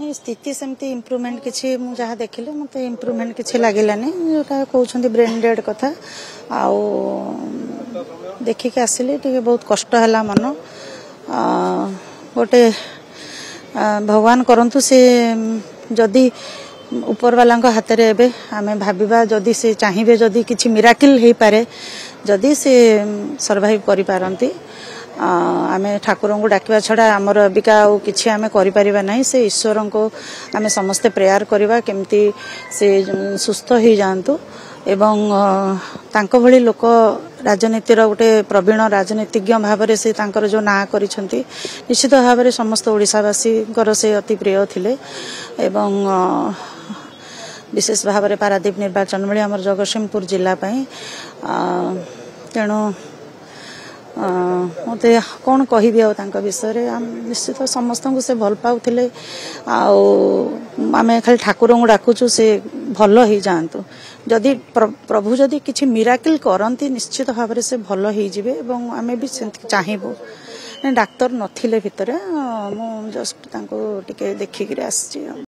ନାଇଁ, ସ୍ଥିତି ସେମିତି ଇମ୍ପ୍ରୁଭମେଣ୍ଟ କିଛି ମୁଁ ଯାହା ଦେଖିଲି ମୋତେ ଇମ୍ପ୍ରୁଭମେଣ୍ଟ କିଛି ଲାଗିଲାନି। ଯୋଉଟା କହୁଛନ୍ତି ବ୍ରେନ୍ ଡେଡ୍ କଥା। ଆଉ ଦେଖିକି ଆସିଲି ଟିକେ ବହୁତ କଷ୍ଟ ହେଲା ମନ। ଆ, ଗୋଟେ ଆ, ଭଗବାନ କରନ୍ତୁ ସେ ଯଦି ଉପରବାଲାଙ୍କ ହାତରେ ଏବେ ଆମେ ଭାବିବା ଯଦି ସେ ଚାହିଁବେ ଯଦି କିଛି ମିରାକିଲ୍ ହେଇପାରେ ଯଦି ସେ ସର୍ଭାଇଭ୍ କରିପାରନ୍ତି। ଆ, ଆମେ ଠାକୁରଙ୍କୁ ଡାକିବା ଛଡ଼ା ଆମର ଅବିକା ଆଉ କିଛି ଆମେ କରିପାରିବା ନାହିଁ। ସେ ଈଶ୍ୱରଙ୍କୁ ଆମେ ସମସ୍ତେ ପ୍ରେୟାର କରିବା କେମିତି ସେ ସୁସ୍ଥ ହେଇଯାଆନ୍ତୁ ଏବଂ ତାଙ୍କ ଭଳି ଲୋକ ରାଜନୀତିର ଗୋଟେ ପ୍ରବୀଣ ରାଜନୀତିଜ୍ଞ ଭାବରେ ସେ ତାଙ୍କର ଯୋଉ ନାଁ କରିଛନ୍ତି ନିଶ୍ଚିତ ଭାବରେ ସମସ୍ତ ଓଡ଼ିଶାବାସୀଙ୍କର ସେ ଅତି ପ୍ରିୟ ଥିଲେ ଏବଂ ବିଶେଷ ଭାବରେ ପାରାଦୀପ ନିର୍ବାଚନ ଭଳି ଆମର ଜଗତସିଂହପୁର ଜିଲ୍ଲା ପାଇଁ ତେଣୁ ମୋତେ କ'ଣ କହିବି ଆଉ ତାଙ୍କ ବିଷୟରେ। ନିଶ୍ଚିତ ସମସ୍ତଙ୍କୁ ସେ ଭଲ ପାଉଥିଲେ। ଆଉ ଆମେ ଖାଲି ଠାକୁରଙ୍କୁ ଡାକୁଛୁ ସେ ଭଲ ହେଇଯାଆନ୍ତୁ। ଯଦି ପ୍ର- ପ୍ରଭୁ ଯଦି କିଛି ମିରାକିଲ୍ କରନ୍ତି ନିଶ୍ଚିତ ଭାବରେ ସେ ଭଲ ହେଇଯିବେ ଏବଂ ଆମେ ବି ସେମିତି ଚାହିଁବୁ। ଡାକ୍ତର ନଥିଲେ ଭିତରେ ମୁଁ ଜଷ୍ଟ ତାଙ୍କୁ ଟିକେ ଦେଖିକିରି ଆସିଛି